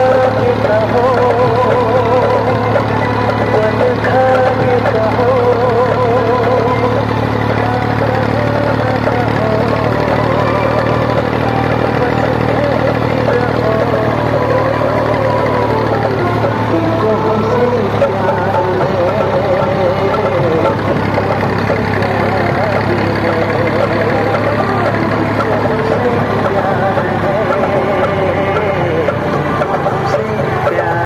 Oh,